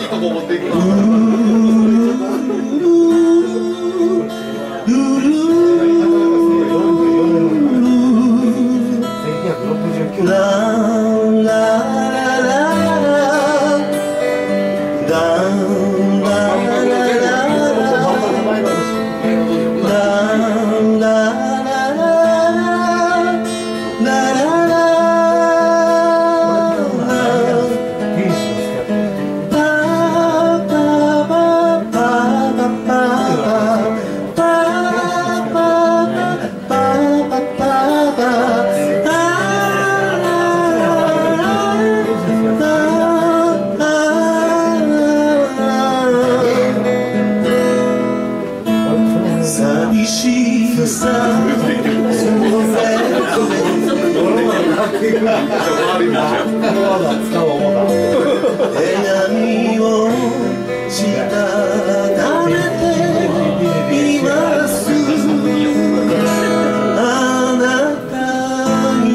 しいとこ持っていく。なラララララダン寂しい。さ手紙をした。ためていますあなたに